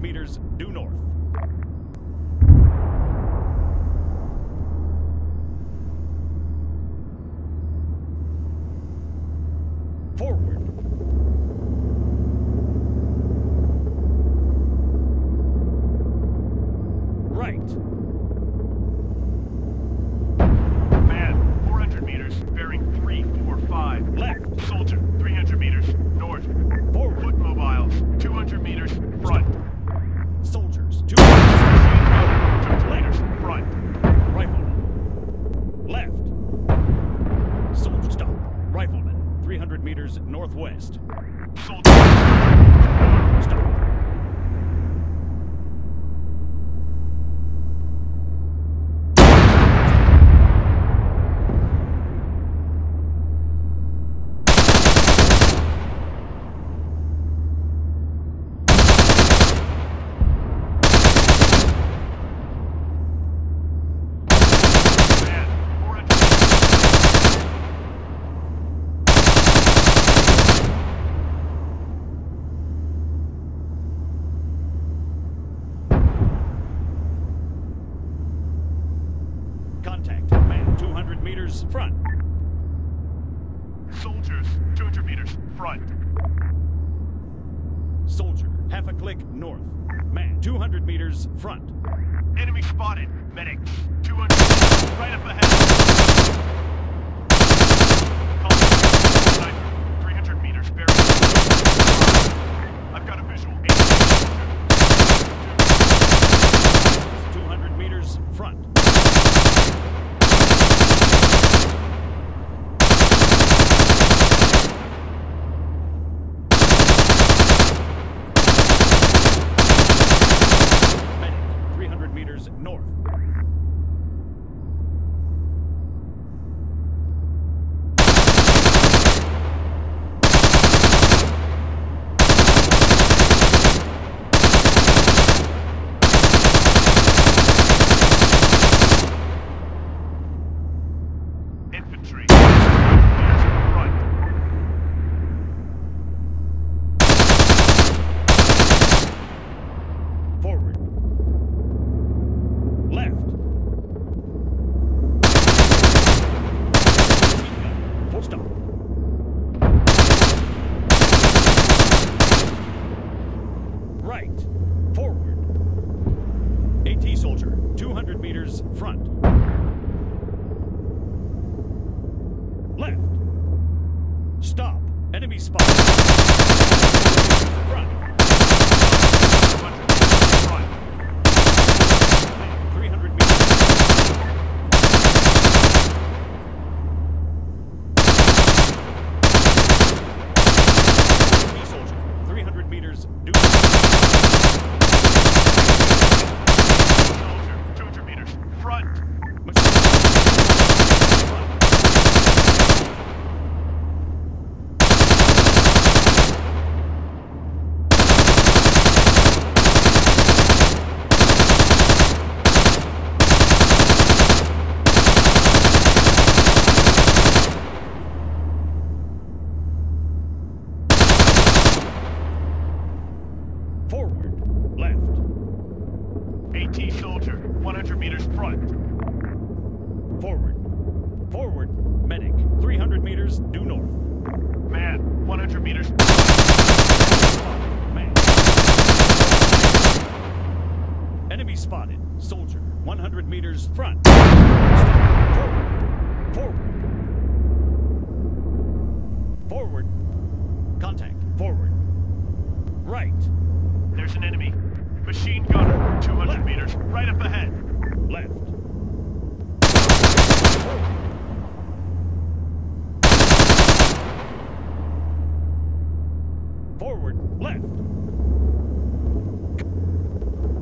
meters due north. Forward. Right. Man, 400 meters. Bearing 345. Left. Soldier, 300 meters north. Forward. Foot mobiles, 200 meters front. Soldiers. Two Machine gunner, 200 meters front. Rifleman. Left. Soldier stop. Rifleman. 300 meters northwest. Soldier. Stop. Man, 400 Contact. Man. 200 meters front. Soldiers, 200 meters front. Soldier. Half a click north. Man. 200 meters front. Enemy spotted. Medics, 200 meters right up ahead. 300 meters bearing. I've got a visual. 200 meters front. Medic. 300 meters north. Infantry, 200 meters front. Forward. Left. Full stop. Right. Forward. AT soldier, 200 meters front. Left. Stop. Enemy spotted. Front. 200 meters front. 300 meters. Enemy soldier. 300 meters. Due. Soldier, 200 meters front. Forward. Left. AT soldier, 100 meters front. Forward. Forward. Medic. 300 due north. Man, 100 meters. Man. Enemy spotted. Soldier. 100 meters front. Stop. Forward. Forward. Forward. Contact. Forward. Right. There's an enemy. Machine gunner, 200 meters right up ahead. Left. Forward. Left.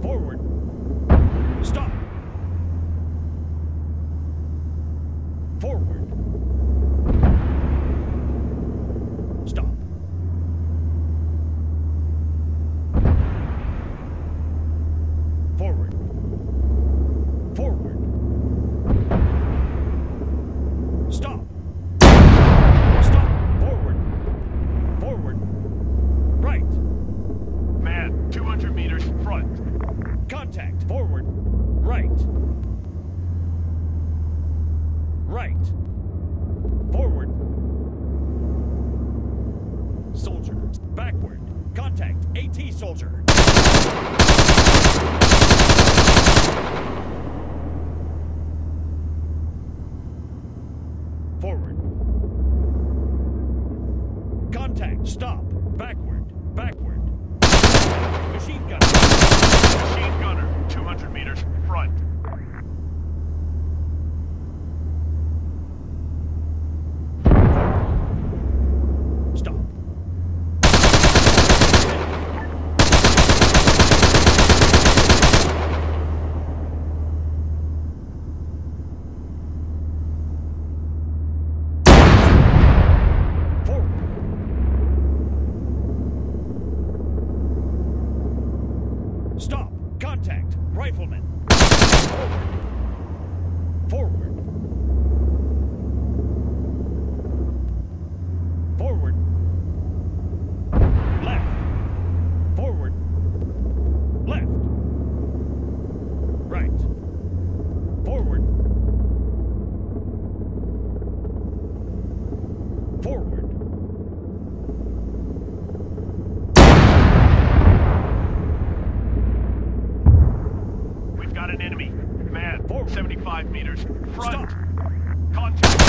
Forward. Stop. Forward. Stop. Forward. Forward. Stop. Stop. Forward. Forward. Right. Man, 200 meters front. Contact. Forward. Right. Right. Forward. Soldier. Backward. Contact. AT soldier. Forward. Contact. Stop. Backward. Backward. Machine gun. Machine gunner, 200 meters front. Stop. Forward. Stop. Contact. Rifleman. Forward. Forward. Forward. Left. Forward. Left. Right. Forward. Forward. We've got an enemy. Man, 75 meters front. Stop. Contact.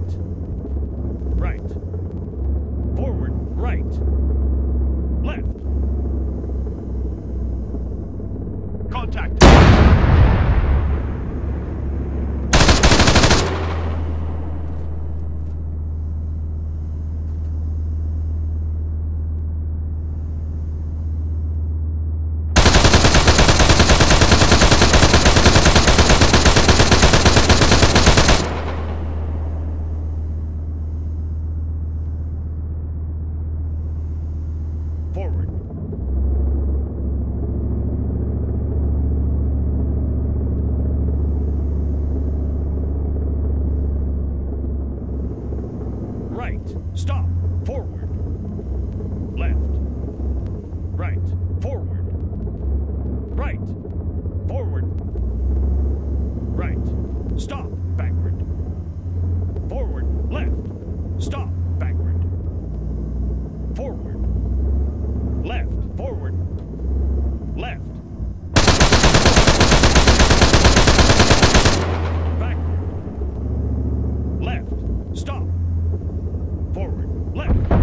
right, right, forward, right. Forward, left.